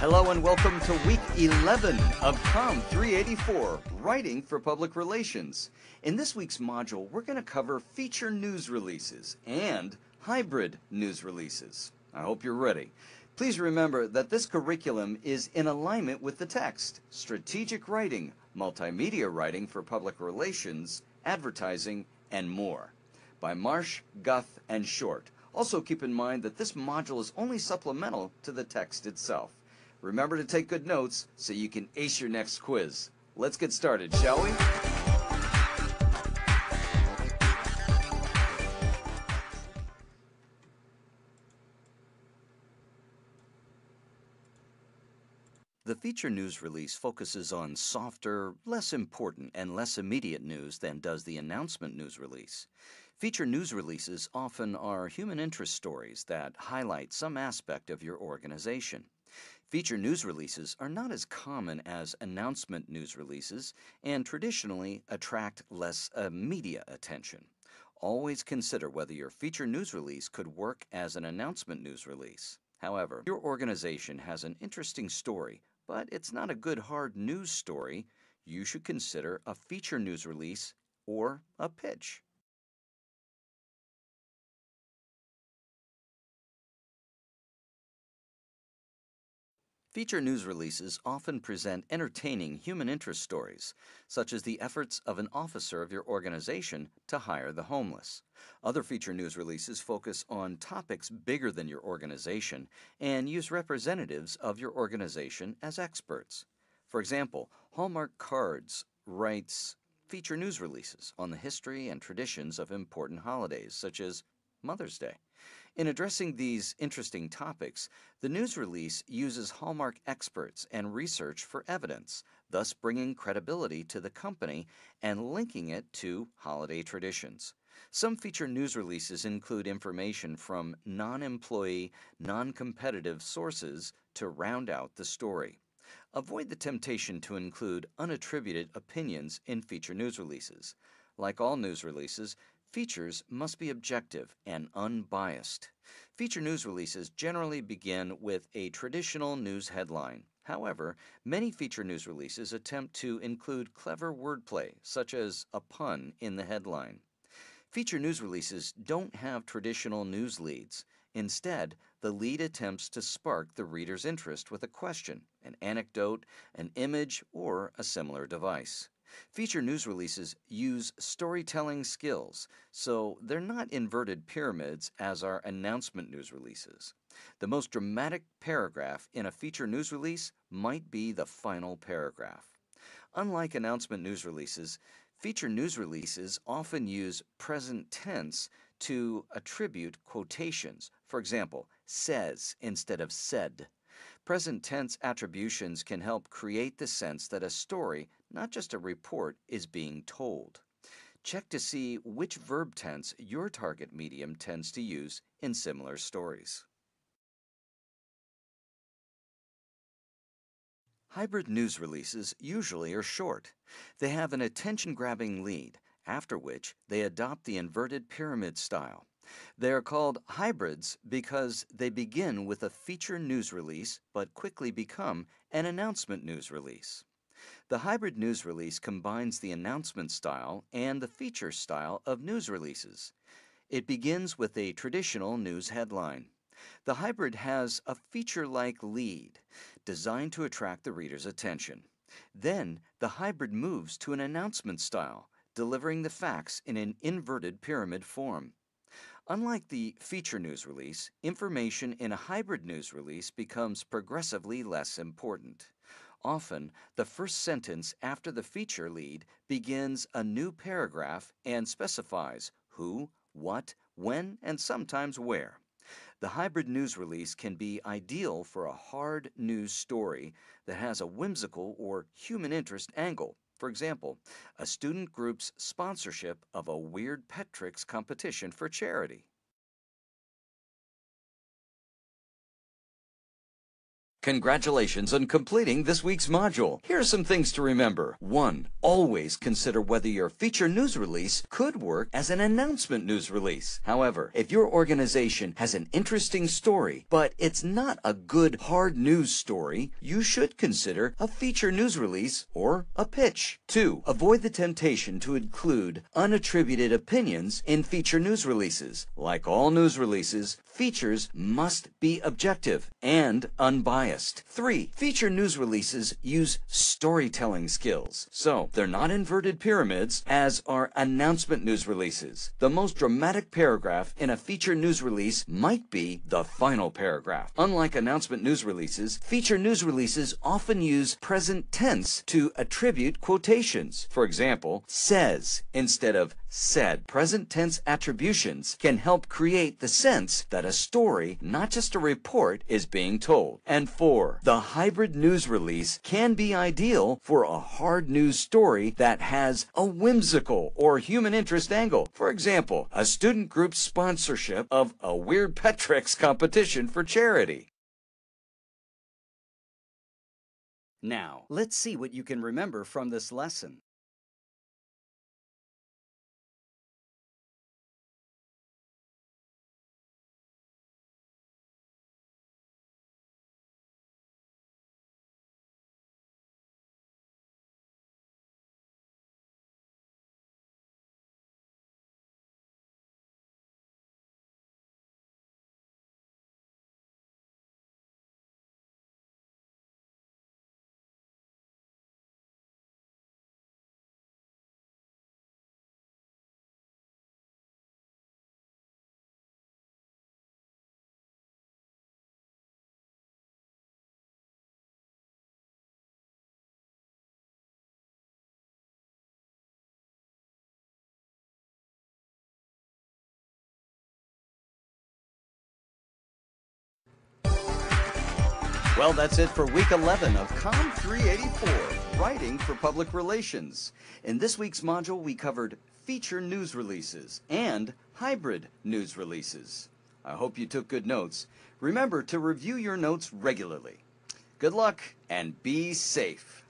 Hello and welcome to week 11 of COM 384, Writing for Public Relations. In this week's module, we're going to cover feature news releases and hybrid news releases. I hope you're ready. Please remember that this curriculum is in alignment with the text Strategic Writing, Multimedia Writing for Public Relations, Advertising, and more by Marsh, Guth, and Short. Also keep in mind that this module is only supplemental to the text itself. Remember to take good notes so you can ace your next quiz. Let's get started, shall we? The feature news release focuses on softer, less important, and less immediate news than does the announcement news release. Feature news releases often are human interest stories that highlight some aspect of your organization. Feature news releases are not as common as announcement news releases and traditionally attract less uh, media attention. Always consider whether your feature news release could work as an announcement news release. However, your organization has an interesting story, but it's not a good hard news story. You should consider a feature news release or a pitch. Feature news releases often present entertaining human interest stories, such as the efforts of an officer of your organization to hire the homeless. Other feature news releases focus on topics bigger than your organization and use representatives of your organization as experts. For example, Hallmark Cards writes feature news releases on the history and traditions of important holidays, such as Mother's Day. In addressing these interesting topics, the news release uses Hallmark experts and research for evidence, thus bringing credibility to the company and linking it to holiday traditions. Some feature news releases include information from non employee, non competitive sources to round out the story. Avoid the temptation to include unattributed opinions in feature news releases. Like all news releases, Features must be objective and unbiased. Feature news releases generally begin with a traditional news headline. However, many feature news releases attempt to include clever wordplay, such as a pun in the headline. Feature news releases don't have traditional news leads. Instead, the lead attempts to spark the reader's interest with a question, an anecdote, an image, or a similar device. Feature news releases use storytelling skills, so they're not inverted pyramids as are announcement news releases. The most dramatic paragraph in a feature news release might be the final paragraph. Unlike announcement news releases, feature news releases often use present tense to attribute quotations. For example, says instead of said. Present tense attributions can help create the sense that a story, not just a report, is being told. Check to see which verb tense your target medium tends to use in similar stories. Hybrid news releases usually are short. They have an attention grabbing lead, after which they adopt the inverted pyramid style. They are called hybrids because they begin with a feature news release but quickly become an announcement news release. The hybrid news release combines the announcement style and the feature style of news releases. It begins with a traditional news headline. The hybrid has a feature like lead designed to attract the reader's attention. Then the hybrid moves to an announcement style, delivering the facts in an inverted pyramid form. Unlike the feature news release, information in a hybrid news release becomes progressively less important. Often, the first sentence after the feature lead begins a new paragraph and specifies who, what, when, and sometimes where. The hybrid news release can be ideal for a hard news story that has a whimsical or human interest angle for example, a student group's sponsorship of a weird pet tricks competition for charity. Congratulations on completing this week's module. Here are some things to remember. 1. Always consider whether your feature news release could work as an announcement news release. However, if your organization has an interesting story, but it's not a good hard news story, you should consider a feature news release or a pitch. 2. Avoid the temptation to include unattributed opinions in feature news releases. Like all news releases, features must be objective and unbiased 3. Feature news releases use storytelling skills. So, they're not inverted pyramids, as are announcement news releases. The most dramatic paragraph in a feature news release might be the final paragraph. Unlike announcement news releases, feature news releases often use present tense to attribute quotations. For example, says instead of said. Present tense attributions can help create the sense that a story, not just a report, is being told. And 4. The hybrid news release can be ideal for a hard news story that has a whimsical or human interest angle. For example, a student group's sponsorship of a Weird Pet Tricks competition for charity. Now, let's see what you can remember from this lesson. Well, that's it for week 11 of COM 384, Writing for Public Relations. In this week's module, we covered feature news releases and hybrid news releases. I hope you took good notes. Remember to review your notes regularly. Good luck and be safe.